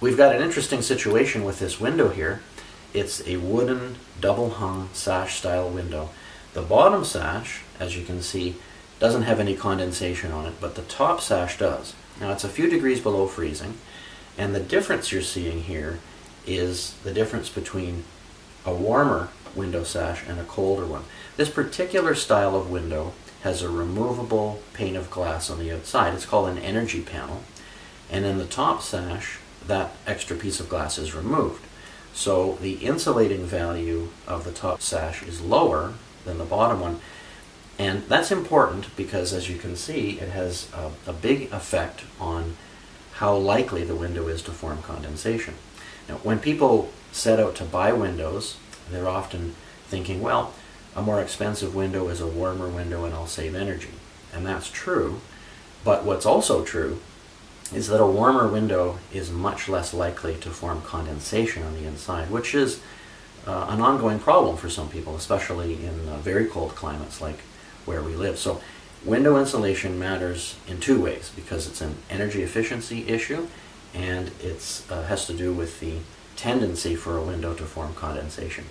we've got an interesting situation with this window here. It's a wooden double hung sash style window. The bottom sash, as you can see, doesn't have any condensation on it, but the top sash does. Now it's a few degrees below freezing, and the difference you're seeing here is the difference between a warmer window sash and a colder one. This particular style of window has a removable pane of glass on the outside. It's called an energy panel. And in the top sash, that extra piece of glass is removed. So the insulating value of the top sash is lower than the bottom one. And that's important because, as you can see, it has a, a, big effect on how likely the window is to form condensation. Now, when people set out to buy windows, they're often thinking, well, a more expensive window is a warmer window and I'll save energy. And that's true. But what's also true is that a warmer window is much less likely to form condensation on the inside, which is uh, an ongoing problem for some people, especially in uh, very cold climates like where we live. So window insulation matters in two ways because it's an energy efficiency issue and it uh, has to do with the tendency for a window to form condensation.